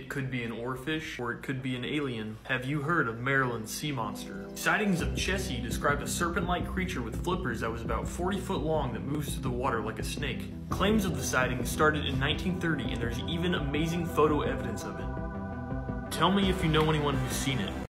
It could be an oarfish, or it could be an alien. Have you heard of Maryland's sea monster? Sightings of Chessie described a serpent-like creature with flippers that was about 40 foot long that moves through the water like a snake. Claims of the sighting started in 1930 and there's even amazing photo evidence of it. Tell me if you know anyone who's seen it.